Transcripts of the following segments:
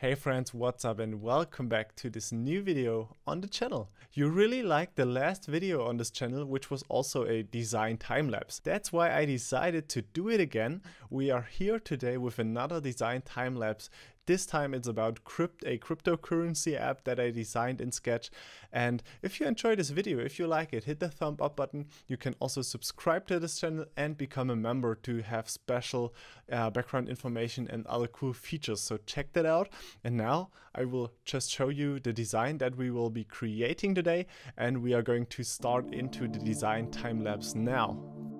Hey friends, what's up and welcome back to this new video on the channel. You really liked the last video on this channel which was also a design time-lapse. That's why I decided to do it again. We are here today with another design time-lapse this time it's about crypt a cryptocurrency app that I designed in Sketch. And if you enjoyed this video, if you like it, hit the thumb up button. You can also subscribe to this channel and become a member to have special uh, background information and other cool features. So check that out. And now I will just show you the design that we will be creating today. And we are going to start into the design time lapse now.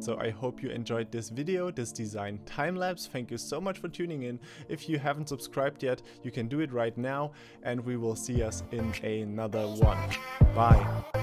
So I hope you enjoyed this video, this design time lapse. Thank you so much for tuning in. If you haven't subscribed yet, you can do it right now and we will see us in another one. Bye.